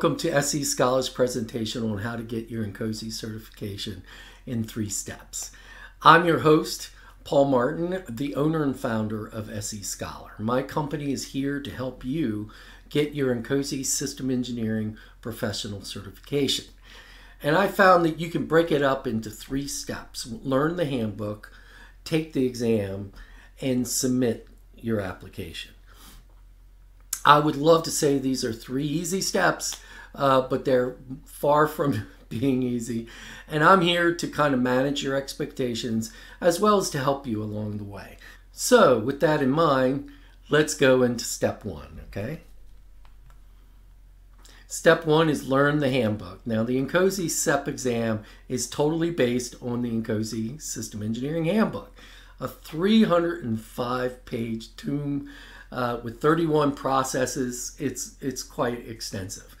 Welcome to SE Scholars presentation on how to get your INCOSE certification in three steps. I'm your host, Paul Martin, the owner and founder of SE Scholar. My company is here to help you get your INCOSE system engineering professional certification. And I found that you can break it up into three steps. Learn the handbook, take the exam, and submit your application. I would love to say these are three easy steps, uh, but they're far from being easy. And I'm here to kind of manage your expectations as well as to help you along the way. So, with that in mind, let's go into step one, okay? Step one is learn the handbook. Now, the INCOSE SEP exam is totally based on the INCOSE System Engineering Handbook, a 305 page tome uh, with 31 processes. It's it's quite extensive,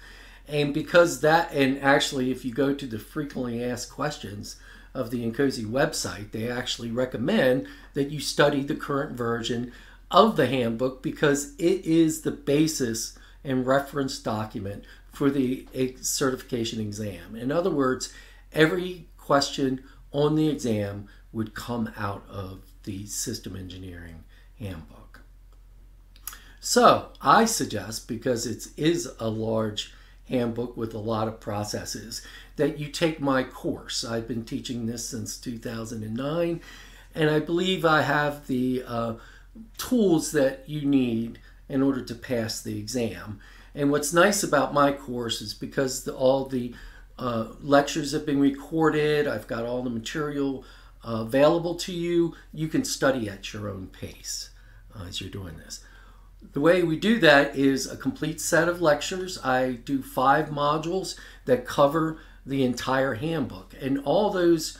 and because that and actually, if you go to the frequently asked questions of the INCOSE website, they actually recommend that you study the current version of the handbook because it is the basis and reference document for the certification exam. In other words, every question on the exam would come out of the system engineering handbook. So I suggest, because it is a large handbook with a lot of processes, that you take my course. I've been teaching this since 2009, and I believe I have the uh, tools that you need in order to pass the exam. And what's nice about my course is because the, all the uh, lectures have been recorded, I've got all the material uh, available to you, you can study at your own pace uh, as you're doing this. The way we do that is a complete set of lectures. I do five modules that cover the entire handbook, and all those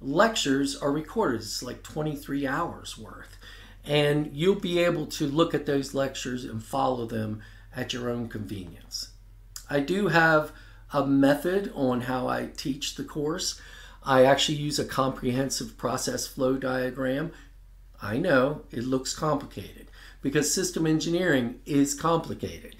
lectures are recorded. It's like 23 hours worth. And you'll be able to look at those lectures and follow them at your own convenience. I do have a method on how I teach the course. I actually use a comprehensive process flow diagram. I know it looks complicated because system engineering is complicated.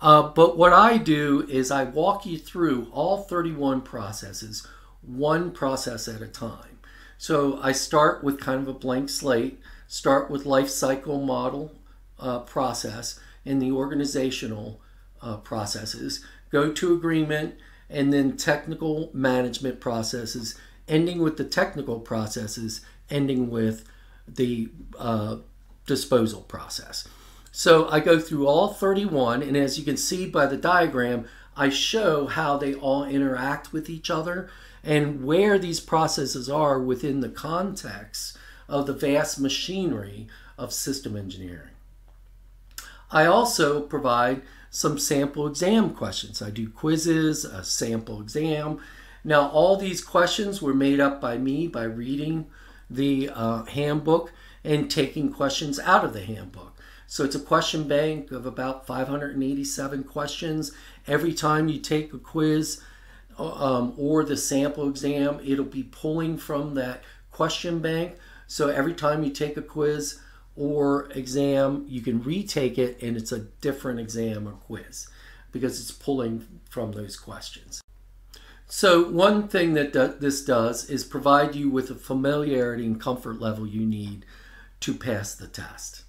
Uh, but what I do is I walk you through all 31 processes, one process at a time. So I start with kind of a blank slate, start with life cycle model uh, process and the organizational uh, processes, go to agreement, and then technical management processes, ending with the technical processes, ending with the uh, disposal process. So I go through all 31, and as you can see by the diagram, I show how they all interact with each other and where these processes are within the context of the vast machinery of system engineering. I also provide some sample exam questions. I do quizzes, a sample exam. Now, all these questions were made up by me by reading the uh, handbook and taking questions out of the handbook. So it's a question bank of about 587 questions. Every time you take a quiz um, or the sample exam, it'll be pulling from that question bank. So every time you take a quiz or exam, you can retake it and it's a different exam or quiz because it's pulling from those questions. So, one thing that this does is provide you with a familiarity and comfort level you need to pass the test.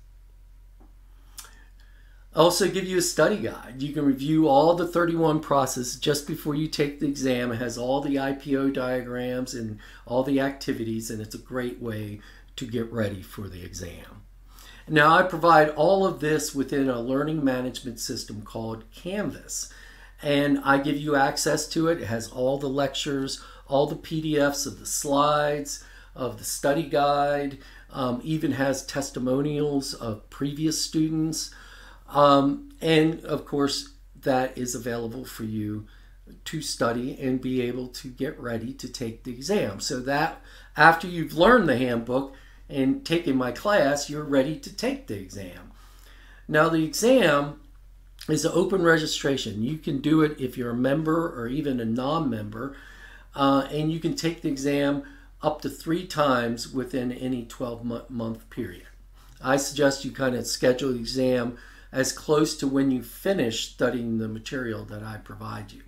I also give you a study guide. You can review all the 31 processes just before you take the exam. It has all the IPO diagrams and all the activities, and it's a great way to get ready for the exam. Now, I provide all of this within a learning management system called Canvas, and I give you access to it. It has all the lectures, all the PDFs of the slides, of the study guide, um, even has testimonials of previous students. Um, and of course, that is available for you to study and be able to get ready to take the exam. So that after you've learned the handbook and taken my class, you're ready to take the exam. Now, the exam is an open registration. You can do it if you're a member or even a non member, uh, and you can take the exam up to three times within any 12 month period. I suggest you kind of schedule the exam as close to when you finish studying the material that I provide you.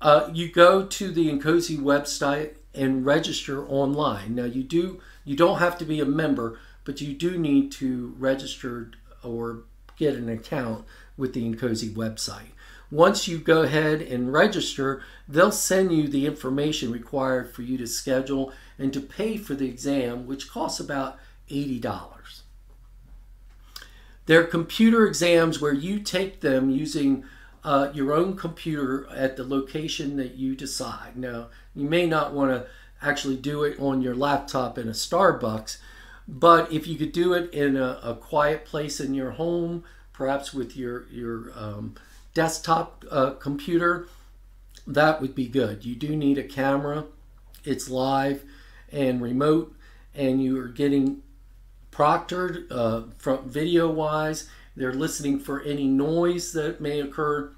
Uh, you go to the INCOSE website and register online. Now you do you don't have to be a member, but you do need to register or get an account with the INCOSE website. Once you go ahead and register, they'll send you the information required for you to schedule and to pay for the exam, which costs about $80. They're computer exams where you take them using uh, your own computer at the location that you decide. Now, you may not want to actually do it on your laptop in a Starbucks, but if you could do it in a, a quiet place in your home, perhaps with your, your um, desktop uh, computer, that would be good. You do need a camera, it's live and remote, and you are getting proctored uh, from video wise. They're listening for any noise that may occur,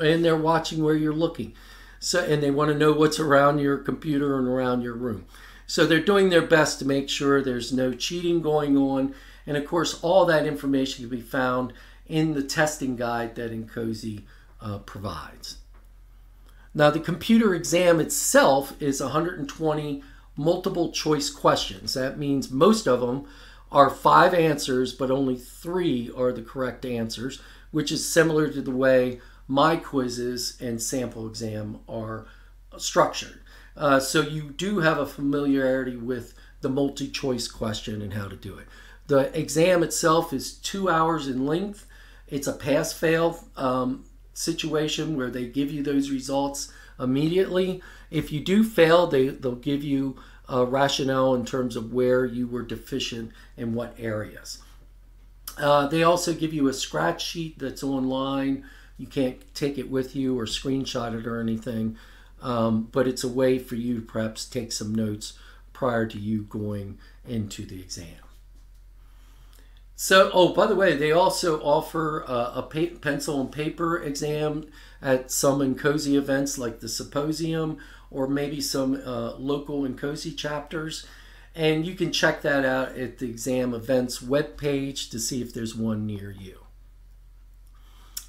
and they're watching where you're looking. So, and they want to know what's around your computer and around your room. So they're doing their best to make sure there's no cheating going on. And of course, all that information can be found in the testing guide that INCOSE uh, provides. Now, the computer exam itself is 120 multiple choice questions. That means most of them are five answers, but only three are the correct answers, which is similar to the way my quizzes and sample exam are structured. Uh, so you do have a familiarity with the multi choice question and how to do it. The exam itself is two hours in length. It's a pass fail um, situation where they give you those results immediately. If you do fail, they, they'll give you a rationale in terms of where you were deficient in what areas. Uh, they also give you a scratch sheet that's online. You can't take it with you or screenshot it or anything, um, but it's a way for you to perhaps take some notes prior to you going into the exam. So, oh, by the way, they also offer uh, a pencil and paper exam at some INCOSE events like the Symposium or maybe some uh, local INCOSE chapters. And you can check that out at the exam events webpage to see if there's one near you.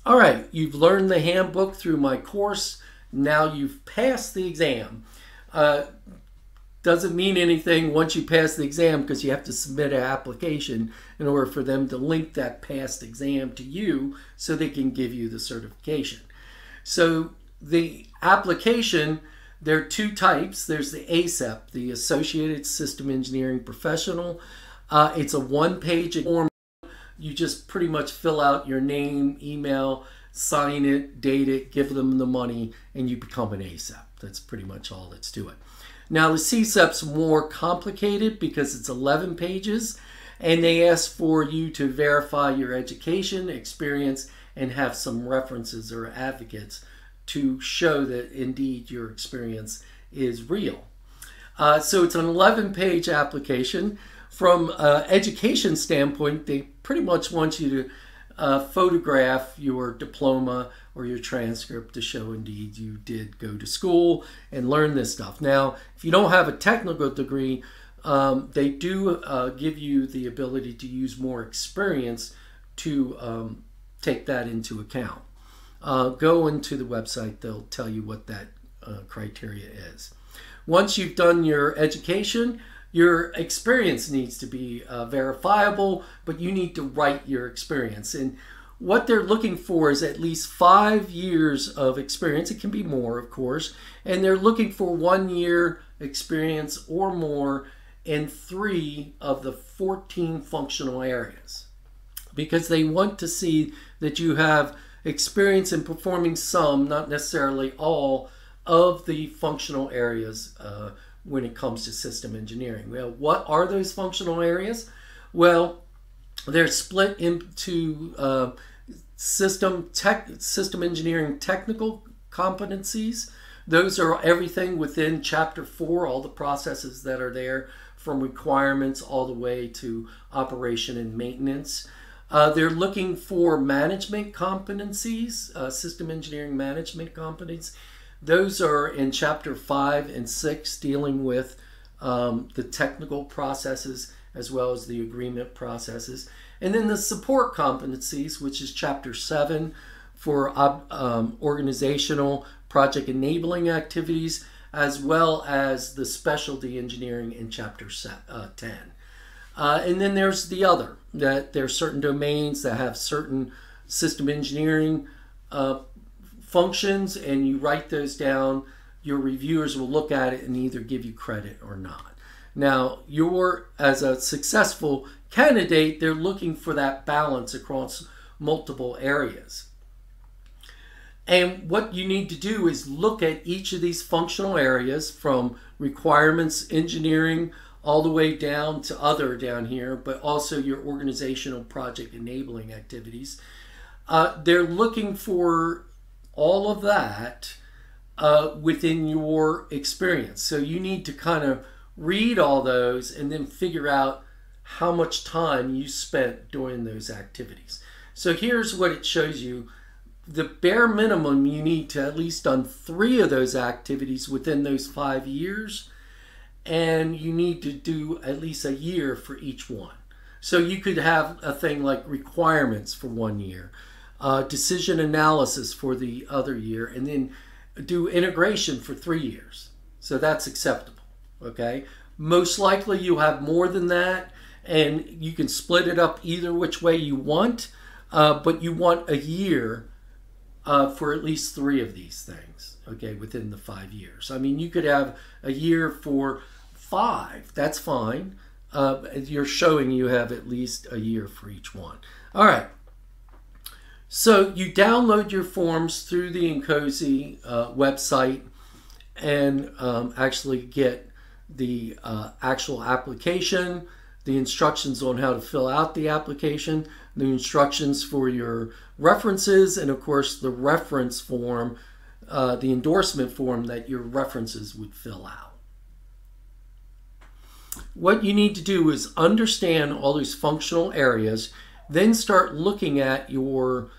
All right, you've learned the handbook through my course. Now you've passed the exam. Uh, doesn't mean anything once you pass the exam because you have to submit an application in order for them to link that past exam to you so they can give you the certification. So the application, there are two types. There's the ASEP, the Associated System Engineering Professional. Uh, it's a one-page form. You just pretty much fill out your name, email, sign it, date it, give them the money, and you become an ASEP. That's pretty much all that's to it. Now the CSEP's more complicated because it's 11 pages and they ask for you to verify your education, experience, and have some references or advocates to show that indeed your experience is real. Uh, so it's an 11 page application. From an education standpoint, they pretty much want you to uh, photograph your diploma or your transcript to show indeed you did go to school and learn this stuff. Now, if you don't have a technical degree, um, they do uh, give you the ability to use more experience to um, take that into account. Uh, go into the website, they'll tell you what that uh, criteria is. Once you've done your education, your experience needs to be uh, verifiable, but you need to write your experience. And what they're looking for is at least five years of experience. It can be more, of course. And they're looking for one year experience or more in three of the 14 functional areas because they want to see that you have experience in performing some, not necessarily all, of the functional areas uh, when it comes to system engineering. Well, what are those functional areas? Well, they're split into uh, system tech, system engineering technical competencies. Those are everything within chapter four, all the processes that are there from requirements all the way to operation and maintenance. Uh, they're looking for management competencies, uh, system engineering management competencies. Those are in chapter five and six, dealing with um, the technical processes as well as the agreement processes. And then the support competencies, which is chapter seven for um, organizational project enabling activities, as well as the specialty engineering in chapter uh, 10. Uh, and then there's the other, that there are certain domains that have certain system engineering uh, functions, and you write those down. Your reviewers will look at it and either give you credit or not. Now, you're as a successful candidate, they're looking for that balance across multiple areas. And what you need to do is look at each of these functional areas from requirements engineering all the way down to other down here, but also your organizational project enabling activities. Uh, they're looking for all of that uh, within your experience. So you need to kind of read all those and then figure out how much time you spent doing those activities. So here's what it shows you. The bare minimum you need to at least done three of those activities within those five years, and you need to do at least a year for each one. So you could have a thing like requirements for one year, uh, decision analysis for the other year, and then do integration for three years. So that's acceptable. Okay. Most likely you have more than that, and you can split it up either which way you want, uh, but you want a year uh, for at least three of these things. Okay, within the five years. I mean, you could have a year for five. That's fine. Uh, you're showing you have at least a year for each one. All right. So you download your forms through the INCOSE uh, website and um, actually get the uh, actual application, the instructions on how to fill out the application, the instructions for your references, and of course the reference form, uh, the endorsement form that your references would fill out. What you need to do is understand all these functional areas, then start looking at your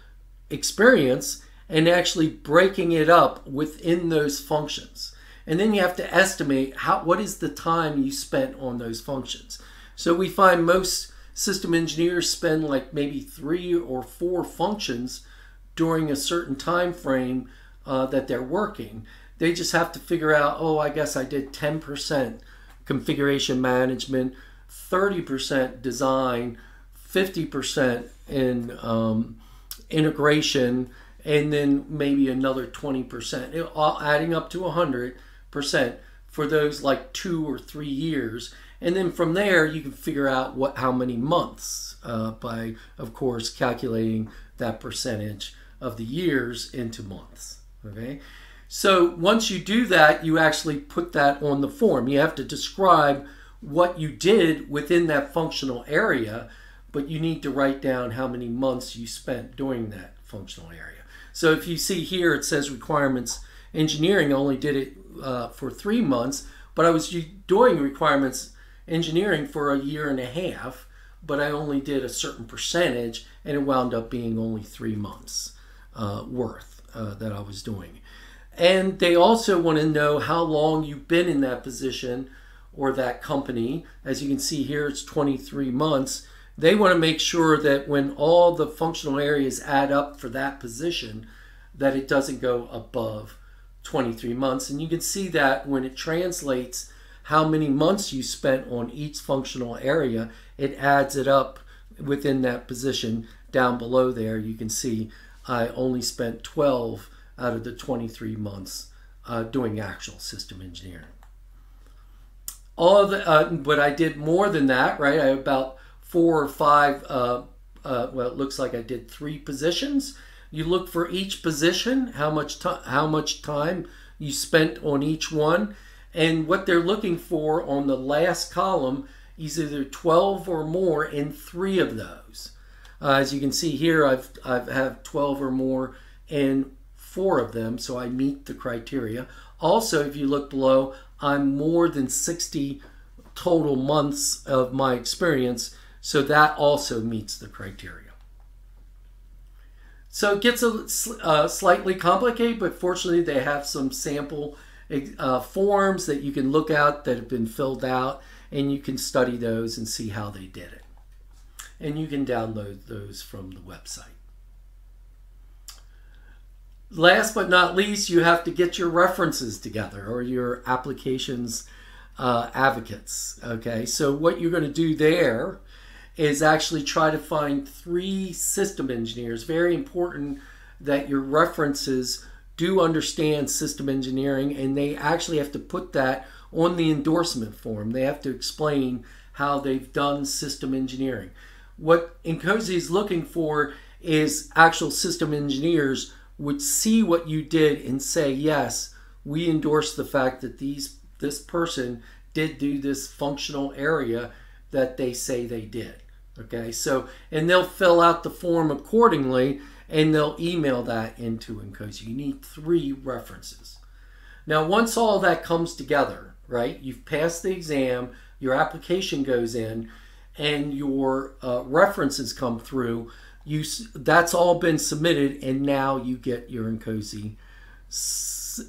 experience and actually breaking it up within those functions. And then you have to estimate how what is the time you spent on those functions. So we find most system engineers spend like maybe three or four functions during a certain time frame uh, that they're working. They just have to figure out, oh, I guess I did 10% configuration management, 30% design, 50% in um, integration, and then maybe another 20%, all adding up to 100% for those like two or three years. And then from there, you can figure out what how many months uh, by, of course, calculating that percentage of the years into months. Okay. So once you do that, you actually put that on the form. You have to describe what you did within that functional area but you need to write down how many months you spent doing that functional area. So if you see here, it says requirements engineering only did it uh, for three months, but I was doing requirements engineering for a year and a half, but I only did a certain percentage, and it wound up being only three months uh, worth uh, that I was doing. And they also want to know how long you've been in that position or that company. As you can see here, it's 23 months they want to make sure that when all the functional areas add up for that position, that it doesn't go above 23 months. And you can see that when it translates how many months you spent on each functional area, it adds it up within that position down below there. You can see I only spent 12 out of the 23 months uh, doing actual system engineering. All the, uh, but I did more than that, right? I about four or five, uh, uh, well, it looks like I did three positions. You look for each position, how much, how much time you spent on each one. And what they're looking for on the last column is either 12 or more in three of those. Uh, as you can see here, I've, I've have 12 or more in four of them, so I meet the criteria. Also, if you look below, I'm more than 60 total months of my experience so that also meets the criteria. So it gets a uh, slightly complicated, but fortunately they have some sample uh, forms that you can look at that have been filled out. and you can study those and see how they did it. And you can download those from the website. Last but not least, you have to get your references together or your applications uh, advocates. Okay, so what you're going to do there is actually try to find three system engineers. Very important that your references do understand system engineering and they actually have to put that on the endorsement form. They have to explain how they've done system engineering. What INCOSE is looking for is actual system engineers would see what you did and say, yes, we endorse the fact that these this person did do this functional area that they say they did. Okay, so and they'll fill out the form accordingly and they'll email that into INCOSE. You need three references. Now, once all that comes together, right, you've passed the exam, your application goes in, and your uh, references come through. You that's all been submitted, and now you get your INCOSE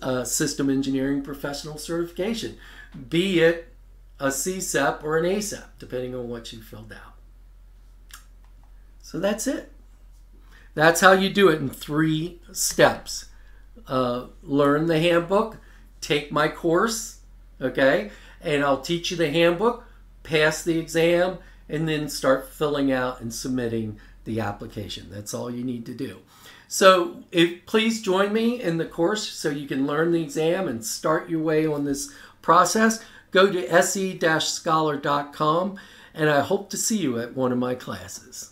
uh, System Engineering Professional Certification, be it a CSEP or an ASEP, depending on what you filled out. So that's it. That's how you do it in three steps. Uh, learn the handbook, take my course, okay, and I'll teach you the handbook, pass the exam, and then start filling out and submitting the application. That's all you need to do. So if, please join me in the course so you can learn the exam and start your way on this process. Go to se-scholar.com and I hope to see you at one of my classes.